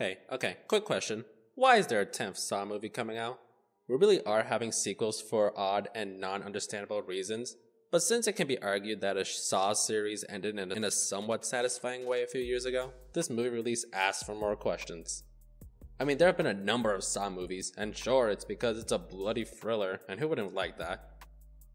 Hey, okay, quick question. Why is there a 10th Saw movie coming out? We really are having sequels for odd and non understandable reasons, but since it can be argued that a Saw series ended in a, in a somewhat satisfying way a few years ago, this movie release asks for more questions. I mean, there have been a number of Saw movies, and sure, it's because it's a bloody thriller, and who wouldn't like that?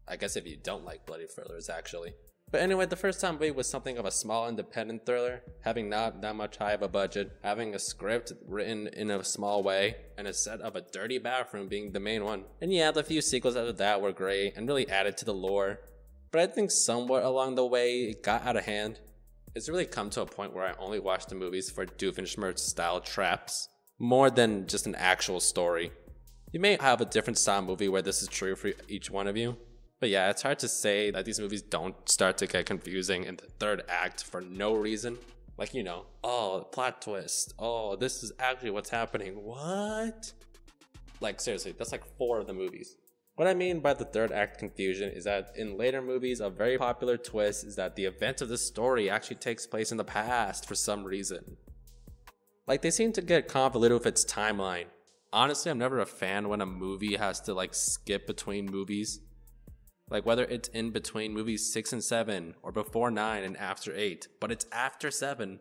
I guess if you don't like bloody thrillers, actually. But anyway, the first time movie was something of a small independent thriller, having not that much high of a budget, having a script written in a small way, and a set of a dirty bathroom being the main one. And yeah, the few sequels after that were great and really added to the lore. But I think somewhat along the way, it got out of hand. It's really come to a point where I only watch the movies for Doofenshmirtz style traps more than just an actual story. You may have a different style movie where this is true for each one of you. But yeah, it's hard to say that these movies don't start to get confusing in the third act for no reason. Like, you know, oh, plot twist. Oh, this is actually what's happening. What? Like, seriously, that's like four of the movies. What I mean by the third act confusion is that in later movies, a very popular twist is that the event of the story actually takes place in the past for some reason. Like they seem to get convoluted with its timeline. Honestly, I'm never a fan when a movie has to like skip between movies. Like whether it's in between movies 6 and 7 or before 9 and after 8, but it's after 7,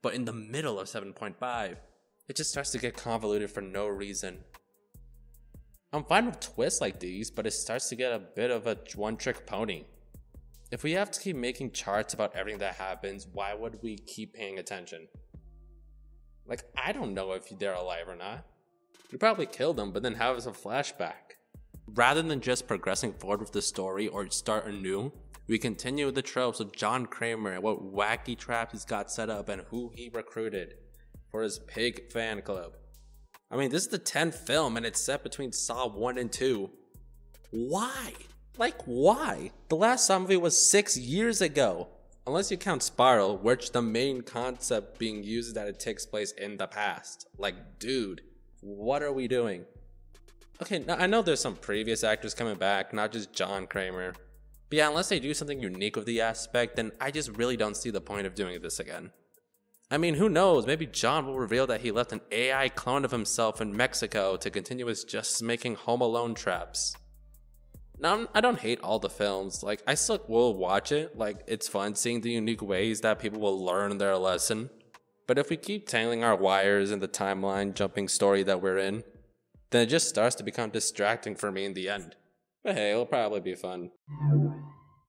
but in the middle of 7.5. It just starts to get convoluted for no reason. I'm fine with twists like these, but it starts to get a bit of a one trick pony. If we have to keep making charts about everything that happens, why would we keep paying attention? Like, I don't know if they're alive or not. You probably killed them, but then have us a flashback. Rather than just progressing forward with the story or start anew, we continue the tropes of John Kramer and what wacky traps he's got set up and who he recruited for his pig fan club. I mean, this is the 10th film and it's set between Saw 1 and 2. Why? Like, why? The last Saw movie was six years ago. Unless you count Spiral, which the main concept being used is that it takes place in the past. Like, dude, what are we doing? Okay, now I know there's some previous actors coming back, not just John Kramer. But yeah, unless they do something unique with the aspect, then I just really don't see the point of doing this again. I mean, who knows? Maybe John will reveal that he left an AI clone of himself in Mexico to continue his just making Home Alone traps. Now, I don't hate all the films. Like, I still will watch it. Like, it's fun seeing the unique ways that people will learn their lesson. But if we keep tangling our wires in the timeline jumping story that we're in, then it just starts to become distracting for me in the end. But hey, it'll probably be fun.